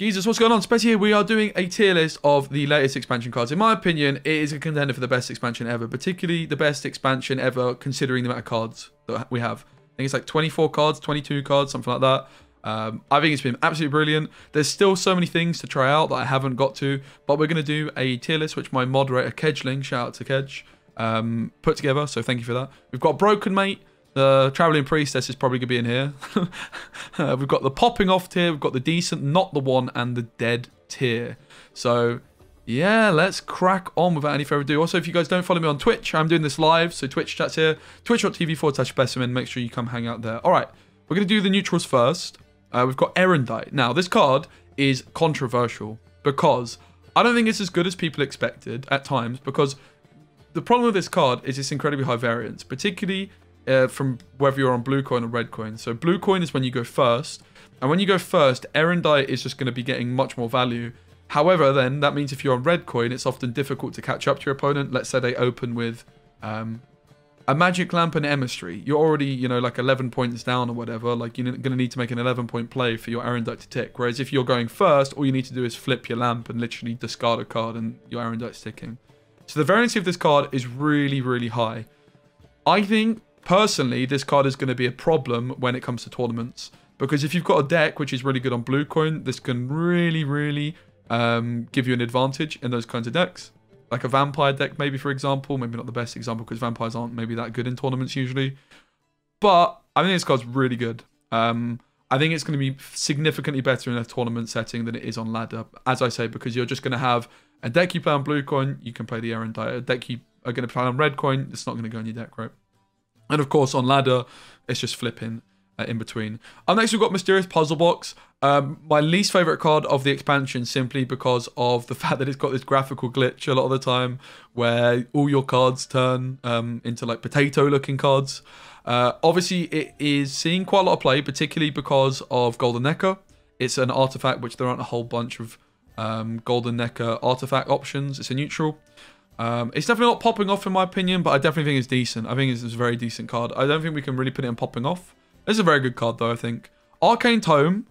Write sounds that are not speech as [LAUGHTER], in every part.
Jesus, what's going on? Spez here. We are doing a tier list of the latest expansion cards. In my opinion, it is a contender for the best expansion ever, particularly the best expansion ever considering the amount of cards that we have. I think it's like 24 cards, 22 cards, something like that. Um, I think it's been absolutely brilliant. There's still so many things to try out that I haven't got to, but we're going to do a tier list, which my moderator, Kedgeling, shout out to Kedge, um, put together. So thank you for that. We've got Broken Mate, the Traveling Priestess is probably going to be in here. [LAUGHS] uh, we've got the Popping Off tier. We've got the Decent, Not the One, and the Dead tier. So, yeah, let's crack on without any further ado. Also, if you guys don't follow me on Twitch, I'm doing this live. So, Twitch chat's here. Twitch.tv forward slash specimen. Make sure you come hang out there. All right, we're going to do the neutrals first. Uh, we've got Aerondight. Now, this card is controversial because I don't think it's as good as people expected at times because the problem with this card is it's incredibly high variance, particularly uh, from whether you're on blue coin or red coin. So blue coin is when you go first. And when you go first, Aerondight is just going to be getting much more value. However, then, that means if you're on red coin, it's often difficult to catch up to your opponent. Let's say they open with um, a magic lamp and emissary. You're already, you know, like 11 points down or whatever. Like, you're going to need to make an 11 point play for your Aerondight to tick. Whereas if you're going first, all you need to do is flip your lamp and literally discard a card and your Aerondight's ticking. So the variance of this card is really, really high. I think Personally, this card is going to be a problem when it comes to tournaments. Because if you've got a deck which is really good on blue coin, this can really, really um, give you an advantage in those kinds of decks. Like a vampire deck, maybe, for example. Maybe not the best example because vampires aren't maybe that good in tournaments usually. But I think this card's really good. Um, I think it's going to be significantly better in a tournament setting than it is on ladder. As I say, because you're just going to have a deck you play on blue coin, you can play the Aerondight. A deck you are going to play on red coin, it's not going to go in your deck, right? And of course, on ladder, it's just flipping uh, in between. Up next, we've got Mysterious Puzzle Box. Um, my least favorite card of the expansion simply because of the [LAUGHS] fact that it's got this graphical glitch a lot of the time where all your cards turn um, into like potato looking cards. Uh, obviously, it is seeing quite a lot of play, particularly because of Golden Nekker. It's an artifact which there aren't a whole bunch of um, Golden Nekker artifact options. It's a neutral. Um, it's definitely not popping off in my opinion, but I definitely think it's decent. I think it's, a very decent card. I don't think we can really put it in popping off. It's a very good card though, I think. Arcane Tome,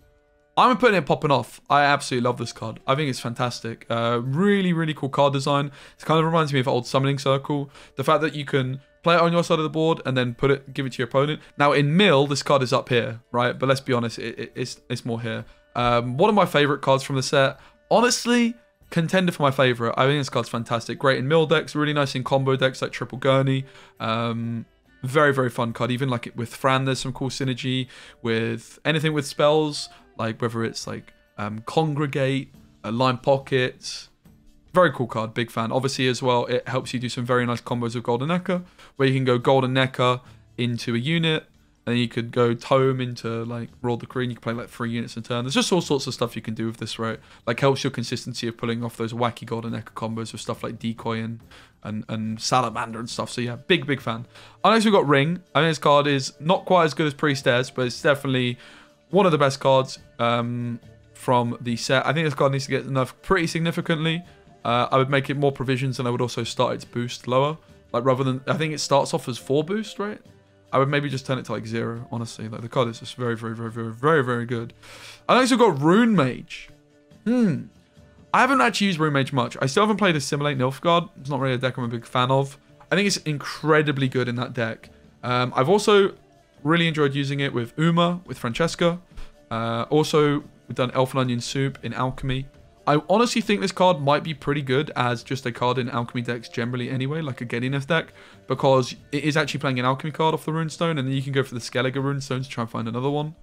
I'm putting it popping off. I absolutely love this card. I think it's fantastic. Uh, really, really cool card design. It kind of reminds me of old Summoning Circle. The fact that you can play it on your side of the board and then put it, give it to your opponent. Now in Mill, this card is up here, right? But let's be honest, it, it, it's it's more here. Um, one of my favorite cards from the set. Honestly, contender for my favorite. I think this card's fantastic. Great in mill decks, really nice in combo decks like Triple Gurney. Um, very, very fun card. Even like with Fran, there's some cool synergy. With anything with spells, like whether it's like um, Congregate, Line Pocket. Very cool card, big fan. Obviously, as well, it helps you do some very nice combos with Golden Nekker, where you can go Golden Nekker into a unit, and you could go tome into like roll the green. You can play like three units a turn. There's just all sorts of stuff you can do with this, right? Like helps your consistency of pulling off those wacky golden Nekker combos with stuff like decoy and and, and salamander and stuff. So yeah, big big fan. I we've got ring. I think this card is not quite as good as priestess, but it's definitely one of the best cards um, from the set. I think this card needs to get enough pretty significantly. Uh, I would make it more provisions, and I would also start its boost lower. Like rather than I think it starts off as four boost, right? I would maybe just turn it to like zero, honestly. Like the card is just very, very, very, very, very, very good. I also got Rune Mage. Hmm. I haven't actually used Rune Mage much. I still haven't played Assimilate Nilfgaard. It's not really a deck I'm a big fan of. I think it's incredibly good in that deck. Um, I've also really enjoyed using it with Uma, with Francesca. Uh, also, we've done Elf and Onion Soup in Alchemy. I honestly think this card might be pretty good as just a card in alchemy decks generally anyway, like a Gedyneith deck, because it is actually playing an alchemy card off the runestone, and then you can go for the Skellige runestone to try and find another one.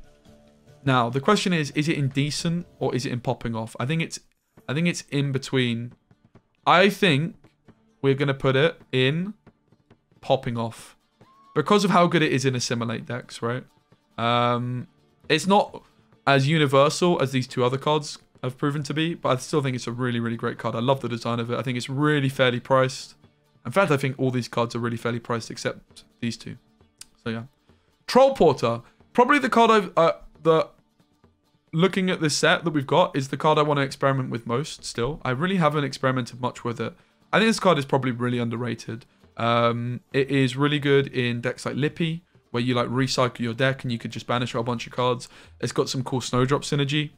Now, the question is, is it indecent or is it in popping off? I think it's I think it's in between. I think we're gonna put it in popping off. Because of how good it is in assimilate decks, right? Um it's not as universal as these two other cards have proven to be, but I still think it's a really, really great card. I love the design of it. I think it's really fairly priced. In fact, I think all these cards are really fairly priced except these two. So yeah. Troll Porter. Probably the card I've... Uh, the Looking at this set that we've got is the card I want to experiment with most still. I really haven't experimented much with it. I think this card is probably really underrated. Um, it is really good in decks like Lippy, where you like recycle your deck and you could just banish a bunch of cards. It's got some cool Snowdrop synergy.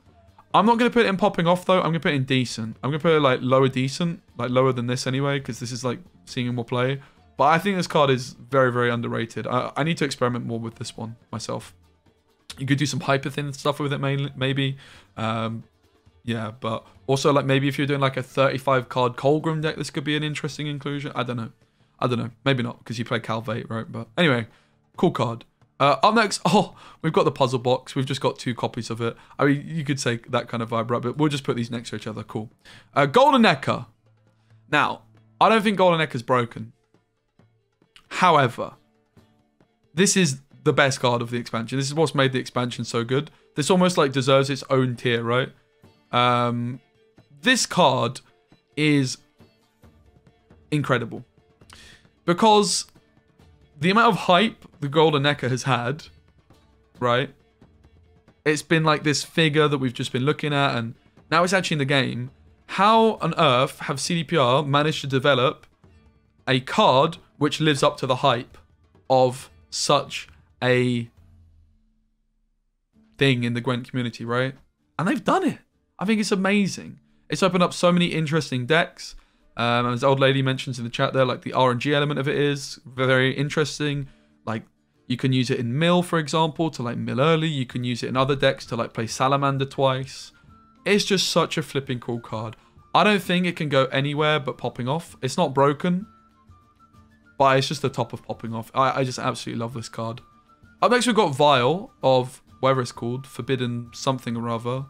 I'm not going to put it in popping off though. I'm going to put it in decent. I'm going to put it like lower decent, like lower than this anyway, because this is like seeing more play. But I think this card is very, very underrated. I, I need to experiment more with this one myself. You could do some hyper thin stuff with it, mainly, maybe. Um, yeah, but also like maybe if you're doing like a 35 card Colgrim deck, this could be an interesting inclusion. I don't know. I don't know. Maybe not because you play Calveit, right? But anyway, cool card. Uh, up next, [LAUGHS] oh, we've got the puzzle box. We've just got two copies of it. I mean, you could say that kind of vibe, right? But we'll just put these next to each other. Cool. Uh, Golden Nekker. Now, I don't think Golden Nekker's broken. However, this is the best card of the expansion. This is what's made the expansion so good. This almost like deserves its own tier, right? Um, this card is incredible because the amount of hype the Golden Nekker has had, right? It's been like this figure that we've just been looking at, and now it's actually in the game. How on earth have CDPR managed to develop a card which lives up to the hype of such a thing in the Gwent community, right? And they've done it. I think it's amazing. It's opened up so many interesting decks. Um, as old lady mentions in the chat there, like the RNG element of it is very interesting. Like you can use it in mill, for example, to like mill early. You can use it in other decks to like play salamander twice. It's just such a flipping cool card. I don't think it can go anywhere but popping off. It's not broken, but it's just the top of popping off. I, I just absolutely love this card. Up next, we've got Vial of whatever it's called, Forbidden something or other.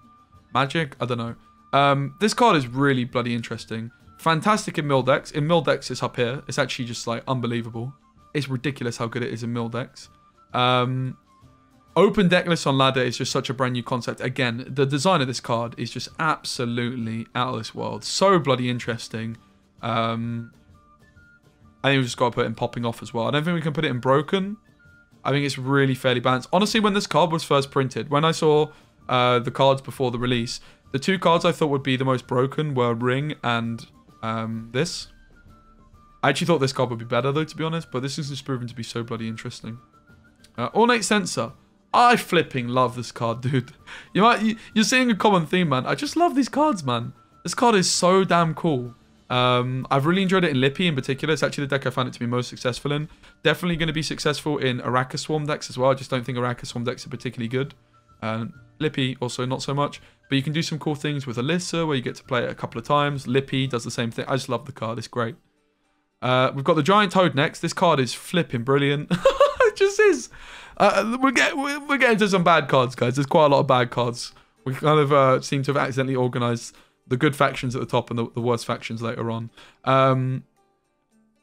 Magic? I don't know. Um, this card is really bloody interesting. Fantastic in mill decks. In mill decks, it's up here. It's actually just like unbelievable. It's ridiculous how good it is in mill decks. Um, open deck list on ladder is just such a brand new concept. Again, the design of this card is just absolutely out of this world. So bloody interesting. Um, I think we've just got to put it in popping off as well. I don't think we can put it in broken. I think it's really fairly balanced. Honestly, when this card was first printed, when I saw uh, the cards before the release. The two cards I thought would be the most broken were Ring and um, this. I actually thought this card would be better though, to be honest, but this is just proven to be so bloody interesting. Uh, Ornate Censer. I flipping love this card, [LAUGHS] dude. You might, you, you're seeing a common theme, man. I just love these cards, man. This card is so damn cool. Um, I've really enjoyed it in Lippy in particular. It's actually the deck I found it to be most successful in. Definitely going to be successful in Arachas Swarm decks as well. I just don't think Arachas Swarm decks are particularly good. Um, Lippy also not so much. But you can do some cool things with Alyssa where you get to play it a couple of times. Lippy does the same thing. I just love the card. It's great. Uh, we've got the Giant Toad next. This card is flipping brilliant. [LAUGHS] it just is. Uh, we're, get, we're getting to some bad cards, guys. There's quite a lot of bad cards. We kind of uh, seem to have accidentally organized the good factions at the top and the, the worst factions later on. Um,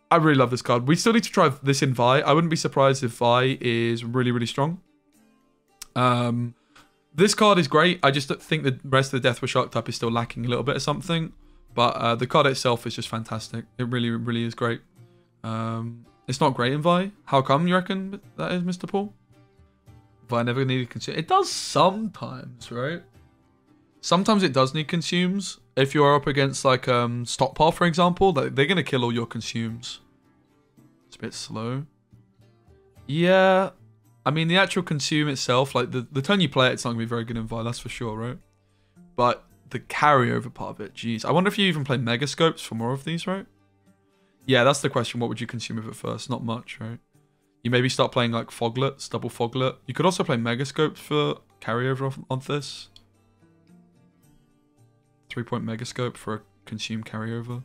I really love this card. We still need to try this in Viy. I wouldn't be surprised if Viy is really, really strong. Um, this card is great. I just think the rest of the Deathwish archetype is still lacking a little bit of something. But uh, the card itself is just fantastic. It really, really is great. Um, it's not great in Viy. How come you reckon that is, Mr. Paul? Viy never needed consume. It does sometimes, right? Sometimes it does need consumes. If you're up against like um, Stockpile, for example, they're going to kill all your consumes. It's a bit slow. Yeah, I mean, the actual consume itself, like the, the turn you play it, it's not going to be very good in Viy, that's for sure, right? But the carryover part of it, jeez. I wonder if you even play Megascopes for more of these, right? Yeah, that's the question. What would you consume of it first? Not much, right? You maybe start playing like Foglets, double Foglet. You could also play Megascopes for carryover on this. Three point Megascope for a consume carryover.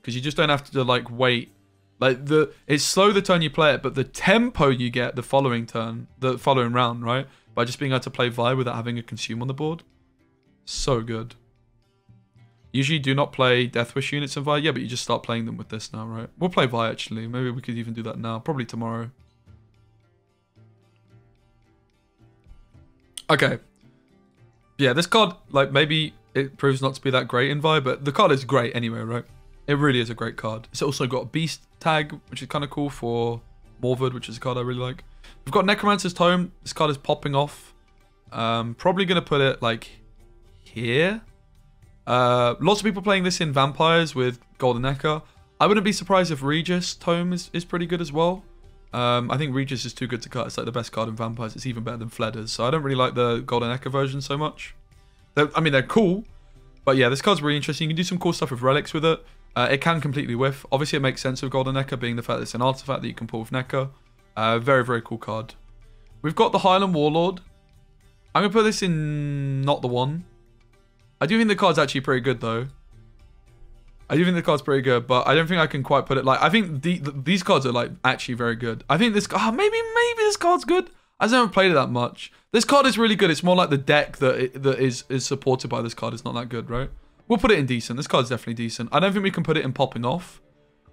Because you just don't have to like wait like the it's slow the turn you play it, but the tempo you get the following turn, the following round, right? By just being able to play Viy without having a consume on the board. So good. Usually do not play Deathwish units in Viy. Yeah, but you just start playing them with this now, right? We'll play Viy actually. Maybe we could even do that now. Probably tomorrow. Okay. Yeah, this card, like, maybe it proves not to be that great in Viy, but the card is great anyway, right? It really is a great card. It's also got a Beast tag, which is kind of cool for Morvard, which is a card I really like. We've got Necromancer's Tome. This card is popping off. Um, probably going to put it, like, here. Uh, lots of people playing this in Vampires with Golden Nekker. I wouldn't be surprised if Regis Tome is, is pretty good as well. Um, I think Regis is too good to cut. It's like the best card in Vampires. It's even better than Fledders. So I don't really like the Golden Nekker version so much. They're, I mean, they're cool, but yeah, this card's really interesting. You can do some cool stuff with relics with it. Uh, it can completely whiff. Obviously, it makes sense with Golden Nekker being the fact that it's an artifact that you can pull with Nekker. Uh, very, very cool card. We've got the Highland Warlord. I'm going to put this in not the one. I do think the card's actually pretty good, though. I do think the card's pretty good, but I don't think I can quite put it like. I think the, the, these cards are like actually very good. I think this. Oh, maybe maybe this card's good. I just have never played it that much. This card is really good. It's more like the deck that it, that is is supported by this card is not that good, right? We'll put it in decent. This card's definitely decent. I don't think we can put it in popping off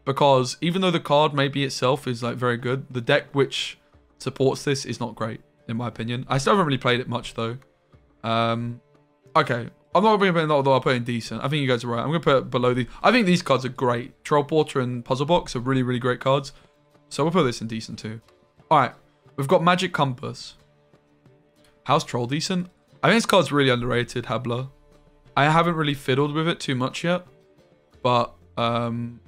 because even though the card maybe itself is like very good, the deck which supports this is not great in my opinion. I still haven't really played it much though. Um, okay, I'm not going to put it although I'll put it in decent. I think you guys are right. I'm going to put it below the. I think these cards are great. Troll Porter and Puzzle Box are really, really great cards. So we'll put this in decent too. All right. We've got Magic Compass. How's Troll decent? I think this card's really underrated, Habla. I haven't really fiddled with it too much yet. But um,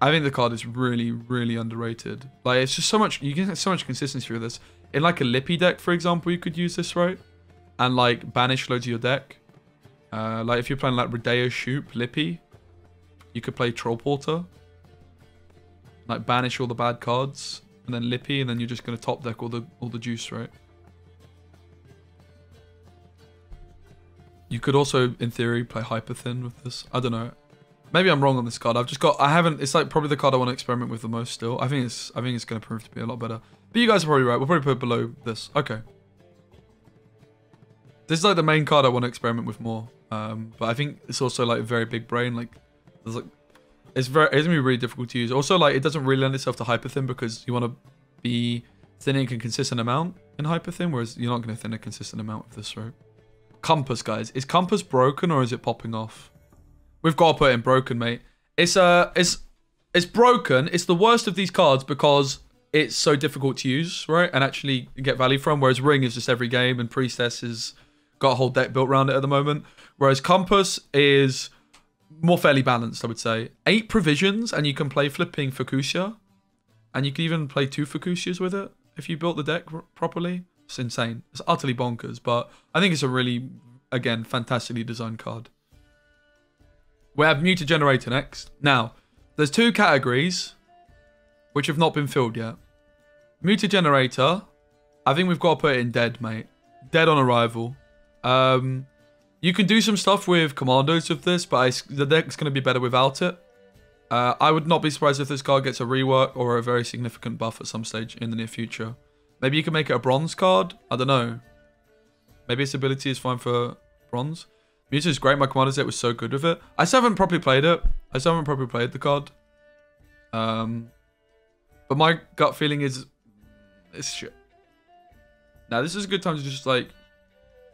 I think the card is really, really underrated. Like, it's just so much... You get so much consistency with this. In like a Lippy deck, for example, you could use this, right? and like banish loads of your deck. Uh, like if you're playing like Rodeo Shoop, Lippy, you could play Troll Porter. Like banish all the bad cards, and then Lippy, and then you're just gonna top deck all the all the juice, right? You could also, in theory, play Hyper Thin with this. I don't know. Maybe I'm wrong on this card. I've just got. I haven't. It's like probably the card I want to experiment with the most. Still, I think it's. I think it's gonna prove to be a lot better. But you guys are probably right. We'll probably put below this. Okay. This is like the main card I want to experiment with more. Um, but I think it's also like a very big brain. Like, there's like, it's very, it's gonna be really difficult to use. Also, like, it doesn't really lend itself to hyper thin because you want to be thinning a consistent amount in hyper thin, whereas you're not gonna thin a consistent amount with this, right? Compass, guys, is compass broken or is it popping off? We've got to put in broken, mate. It's uh, it's it's broken. It's the worst of these cards because it's so difficult to use, right? And actually get value from. Whereas ring is just every game, and priestess has got a whole deck built around it at the moment. Whereas Compass is more fairly balanced, I would say. Eight provisions, and you can play flipping Fucusya. And you can even play two Fucusyas with it if you built the deck properly. It's insane. It's utterly bonkers, but I think it's a really, again, fantastically designed card. We have Muta Generator next. Now, there's two categories which have not been filled yet. Muta Generator, I think we've got to put it in dead, mate. Dead on arrival. Um, you can do some stuff with commandos with this, but I, the deck's going to be better without it. Uh, I would not be surprised if this card gets a rework or a very significant buff at some stage in the near future. Maybe you can make it a bronze card? I don't know. Maybe its ability is fine for bronze. Muta is great. My commander set was so good with it. I still haven't properly played it. I still haven't properly played the card. Um, but my gut feeling is it's shit. Now this is a good time to just like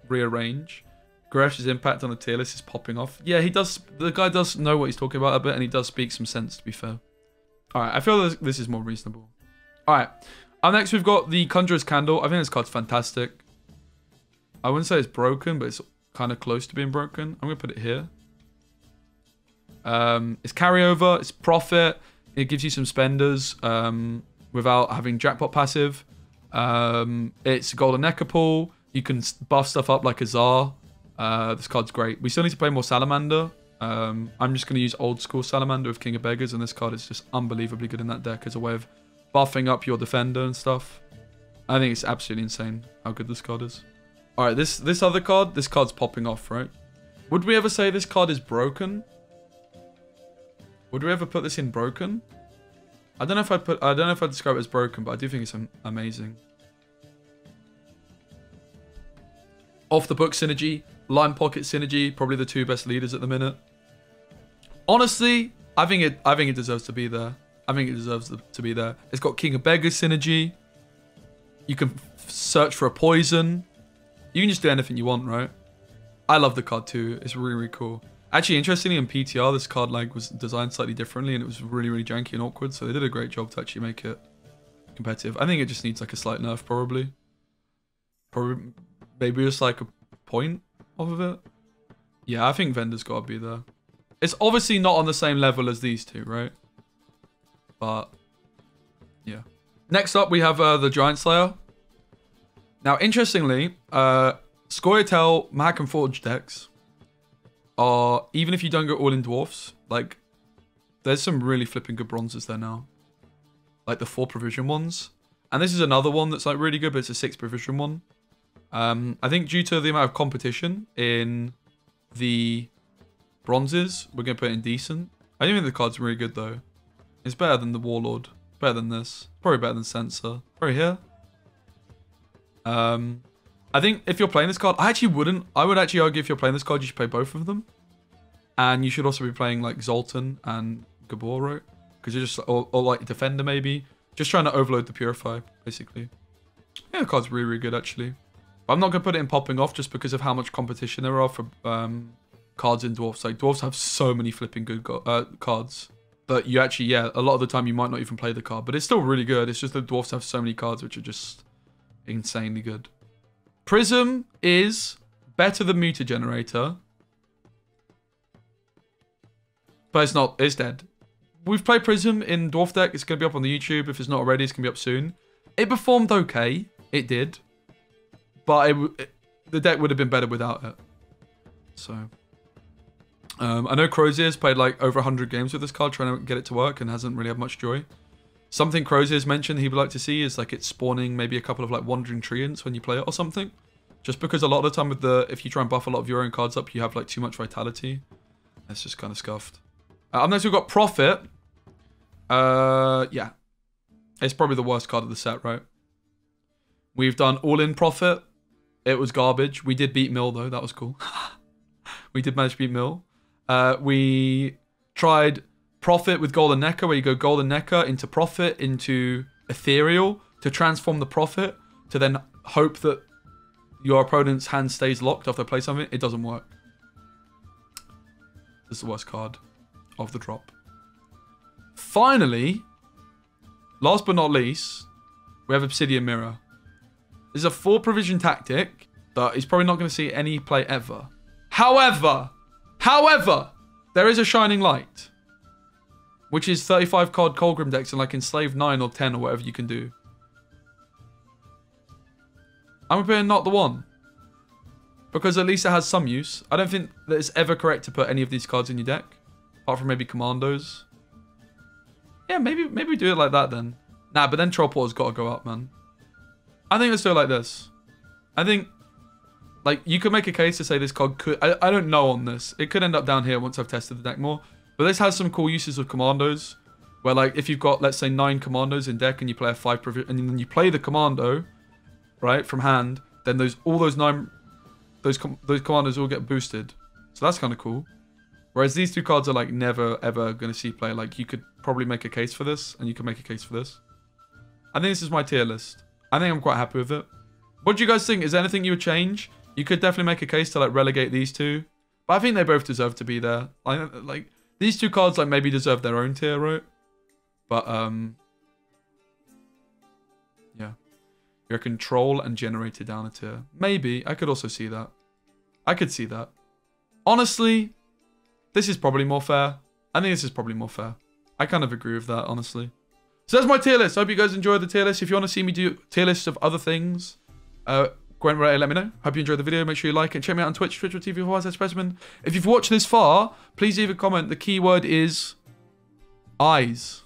rearrange. Gresh's impact on the tier list is popping off. Yeah, he does. The guy does know what he's talking about a bit, and he does speak some sense, to be fair. All right, I feel this, this is more reasonable. All right, up next we've got the Conjurer's Candle. I think this card's fantastic. I wouldn't say it's broken, but it's kind of close to being broken. I'm going to put it here. Um, it's carryover, it's profit. It gives you some spenders um, without having jackpot passive. Um, it's golden Nekker pool. You can buff stuff up like a Czar. Uh, this card's great. We still need to play more Salamander. Um, I'm just going to use old school Salamander with King of Beggars, and this card is just unbelievably good in that deck as a way of buffing up your defender and stuff. I think it's absolutely insane how good this card is. Alright, this, this other card, this card's popping off, right? Would we ever say this card is broken? Would we ever put this in broken? I don't know if I put I don't know if I describe it as broken, but I do think it's amazing. Off the book synergy, line pocket synergy, probably the two best leaders at the minute. Honestly, I think it I think it deserves to be there. I think it deserves to be there. It's got King of Beggars synergy. You can search for a poison. You can just do anything you want, right? I love the card too. It's really, really cool. Actually, interestingly, in PTR, this card like was designed slightly differently, and it was really, really janky and awkward. So they did a great job to actually make it competitive. I think it just needs like a slight nerf, probably. Probably, maybe just like a point off of it. Yeah, I think Vendor's got to be there. It's obviously not on the same level as these two, right? But, yeah. Next up, we have uh, the Giant Slayer. Now, interestingly, uh, Scoia'tael, Mahakam Forge decks are, even if you don't go all in dwarfs, like, there's some really flipping good bronzes there now. Like the four provision ones. And this is another one that's like really good, but it's a six provision one. Um, I think due to the amount of competition in the bronzes, we're going to put in decent. I don't think the card's really good though. It's better than the Warlord. Better than this. Probably better than Censer. Probably here. Um, I think if you're playing this card, I actually wouldn't. I would actually argue if you're playing this card, you should play both of them. And you should also be playing like Zoltan and Gaboro. Because you're just, or, or like Defender maybe. Just trying to overload the Purify, basically. Yeah, the card's really, really good actually. But I'm not going to put it in popping off just because of how much competition there are for um, cards in Dwarfs. Like, Dwarfs have so many flipping good uh, cards that you actually, yeah, a lot of the time you might not even play the card. But it's still really good. It's just the Dwarfs have so many cards which are just insanely good. Prism is better than Muta Generator. But it's not, it's dead. We've played Prism in Dwarf deck. It's going to be up on the YouTube. If it's not already, it's going to be up soon. It performed okay. It did. But it, it, the deck would have been better without it. So... Um, I know Crozier's played like over 100 games with this card trying to get it to work and hasn't really had much joy. Something Crozier's mentioned he would like to see is like it spawning maybe a couple of like Wandering Treants when you play it or something. Just because a lot of the time with the, if you try and buff a lot of your own cards up, you have like too much vitality. That's just kind of scuffed. Uh, unless we've got Prophet. Uh, yeah. It's probably the worst card of the set, right? We've done All-In Prophet. It was garbage. We did beat Mill though. That was cool. [LAUGHS] we did manage to beat Mill. Uh, we tried Prophet with Golden Nekker where you go Golden Nekker into Prophet, into Ethereal, to transform the Prophet, to then hope that your opponent's hand stays locked after they play something. It doesn't work. This is the worst card of the drop. Finally, last but not least, we have Obsidian Mirror. This is a four provision tactic that he's probably not going to see any play ever. However, However, there is a shining light, which is 35 card Colgrim decks and like Enslave 9 or 10 or whatever you can do. I'm putting not the one. Because at least it has some use. I don't think that it's ever correct to put any of these cards in your deck. Apart from maybe Commandos. Yeah, maybe maybe do it like that then. Nah, but then Trollport's got to go up, man. I think let's do it like this. I think like, you could make a case to say this card could... I, I don't know on this. It could end up down here once I've tested the deck more. But this has some cool uses of commandos. Where, like, if you've got, let's say, nine commandos in deck and you play a five... And then you play the commando, right, from hand, then those all those nine... Those, com those commandos all get boosted. So that's kind of cool. Whereas these two cards are, like, never, ever going to see play. Like, you could probably make a case for this. And you can make a case for this. I think this is my tier list. I think I'm quite happy with it. What do you guys think? Is there anything you would change? You could definitely make a case to like relegate these two. But I think they both deserve to be there. Like, like these two cards like maybe deserve their own tier, right? But um Yeah. Your control and generator down a tier. Maybe. I could also see that. I could see that. Honestly, this is probably more fair. I think this is probably more fair. I kind of agree with that, honestly. So that's my tier list. I hope you guys enjoyed the tier list. If you want to see me do tier lists of other things, uh, And write, let me know. Hope you enjoyed the video. Make sure you like it. Check me out on Twitch, twitch.tv forward specimen. If you've watched this far, please leave a comment. The keyword is eyes.